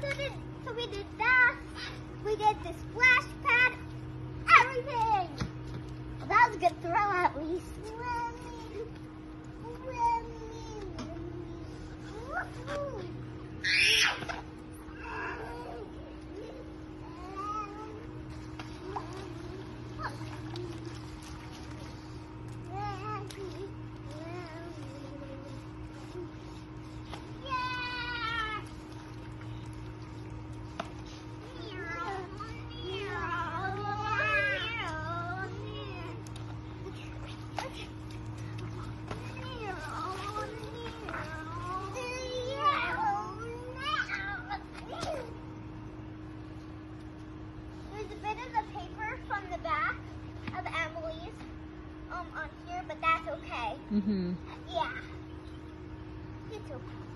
so, did, so we did that. We did the splash pad. Everything. Well, that was a good throw at least. Swimming. Swimming. Woohoo. A bit of the paper from the back of Emily's um, on here, but that's okay. Mm-hmm. Yeah. It's okay.